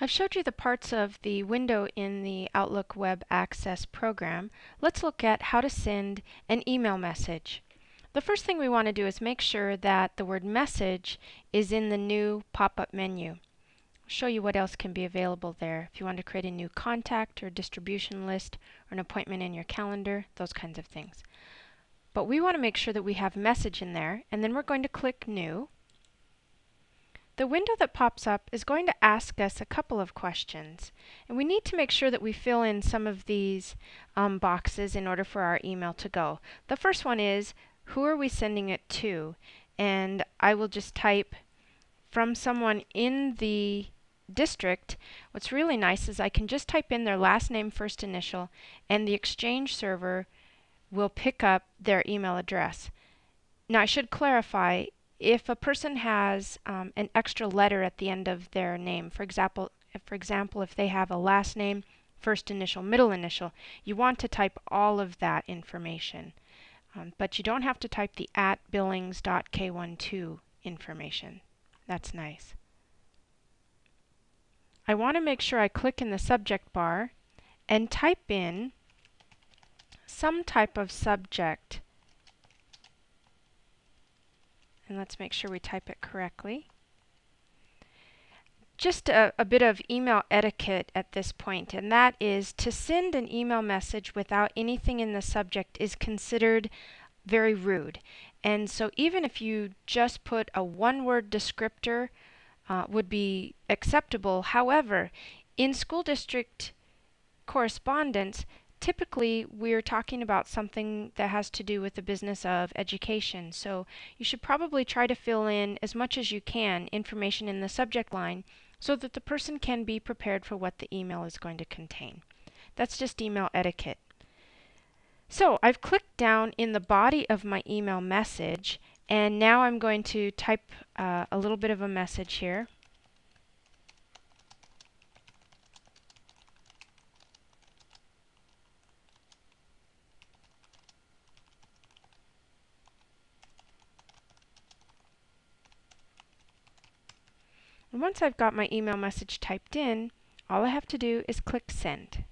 I've showed you the parts of the window in the Outlook Web Access program. Let's look at how to send an email message. The first thing we want to do is make sure that the word message is in the new pop-up menu. I'll show you what else can be available there. If you want to create a new contact or distribution list or an appointment in your calendar, those kinds of things. But we want to make sure that we have message in there and then we're going to click new the window that pops up is going to ask us a couple of questions. And we need to make sure that we fill in some of these um, boxes in order for our email to go. The first one is, who are we sending it to? And I will just type from someone in the district. What's really nice is I can just type in their last name, first initial, and the Exchange server will pick up their email address. Now I should clarify, if a person has um, an extra letter at the end of their name, for example, for example, if they have a last name, first initial, middle initial, you want to type all of that information. Um, but you don't have to type the at billings.k12 information. That's nice. I want to make sure I click in the subject bar and type in some type of subject and let's make sure we type it correctly. Just a, a, bit of email etiquette at this point, and that is to send an email message without anything in the subject is considered very rude. And so even if you just put a one-word descriptor uh, would be acceptable. However, in school district correspondence, typically we're talking about something that has to do with the business of education. So you should probably try to fill in as much as you can information in the subject line so that the person can be prepared for what the email is going to contain. That's just email etiquette. So I've clicked down in the body of my email message and now I'm going to type uh, a little bit of a message here. And once I've got my email message typed in, all I have to do is click send.